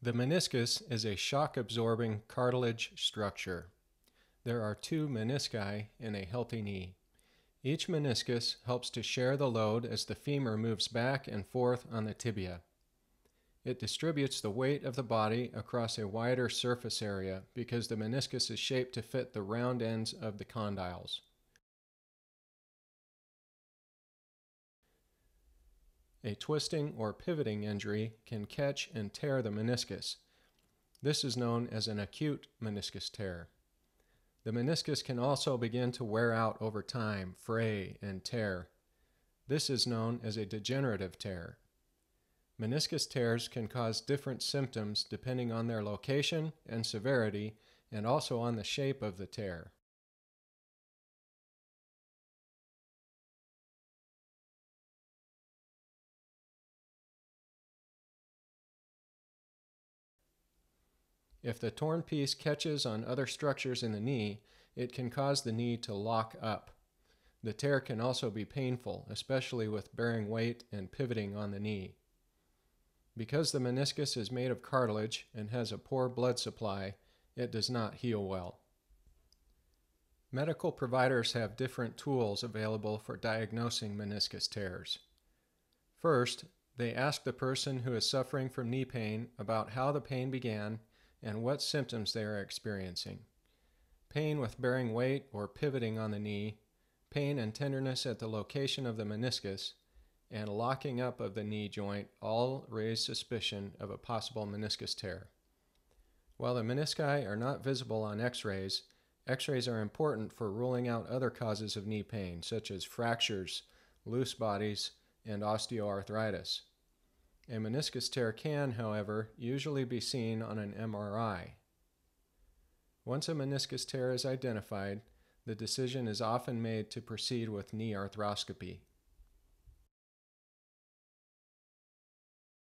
The meniscus is a shock absorbing cartilage structure. There are two menisci in a healthy knee. Each meniscus helps to share the load as the femur moves back and forth on the tibia. It distributes the weight of the body across a wider surface area because the meniscus is shaped to fit the round ends of the condyles. A twisting or pivoting injury can catch and tear the meniscus. This is known as an acute meniscus tear. The meniscus can also begin to wear out over time, fray, and tear. This is known as a degenerative tear. Meniscus tears can cause different symptoms depending on their location and severity and also on the shape of the tear. If the torn piece catches on other structures in the knee, it can cause the knee to lock up. The tear can also be painful, especially with bearing weight and pivoting on the knee. Because the meniscus is made of cartilage and has a poor blood supply, it does not heal well. Medical providers have different tools available for diagnosing meniscus tears. First, they ask the person who is suffering from knee pain about how the pain began and what symptoms they are experiencing. Pain with bearing weight or pivoting on the knee, pain and tenderness at the location of the meniscus, and locking up of the knee joint all raise suspicion of a possible meniscus tear. While the menisci are not visible on x rays, x rays are important for ruling out other causes of knee pain, such as fractures, loose bodies, and osteoarthritis. A meniscus tear can, however, usually be seen on an MRI. Once a meniscus tear is identified, the decision is often made to proceed with knee arthroscopy.